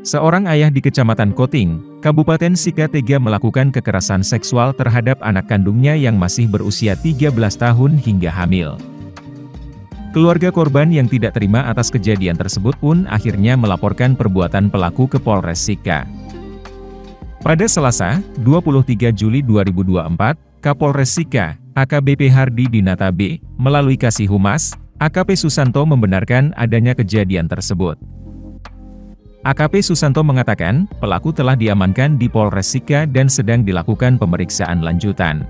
Seorang ayah di Kecamatan Koting, Kabupaten Sika tega melakukan kekerasan seksual terhadap anak kandungnya yang masih berusia 13 tahun hingga hamil. Keluarga korban yang tidak terima atas kejadian tersebut pun akhirnya melaporkan perbuatan pelaku ke Polres Sika. Pada Selasa, 23 Juli 2024, Kapolres Sika, AKBP Hardi Dinata B, melalui Kasih Humas, AKP Susanto membenarkan adanya kejadian tersebut. AKP Susanto mengatakan, pelaku telah diamankan di Polres Sika dan sedang dilakukan pemeriksaan lanjutan.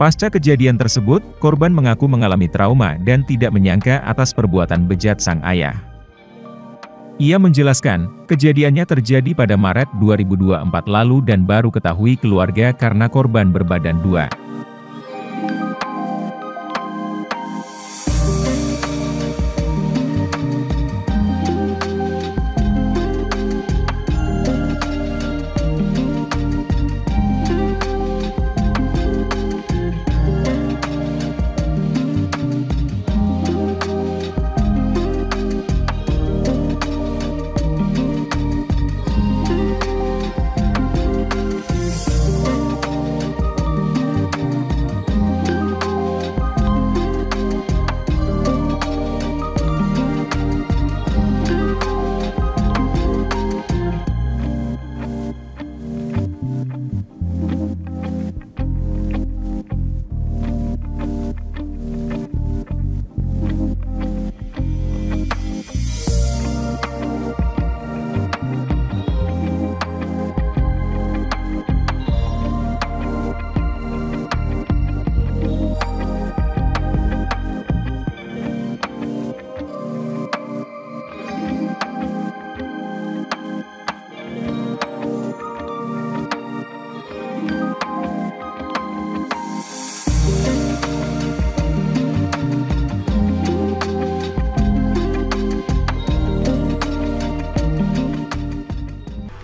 Pasca kejadian tersebut, korban mengaku mengalami trauma dan tidak menyangka atas perbuatan bejat sang ayah. Ia menjelaskan, kejadiannya terjadi pada Maret 2024 lalu dan baru ketahui keluarga karena korban berbadan dua.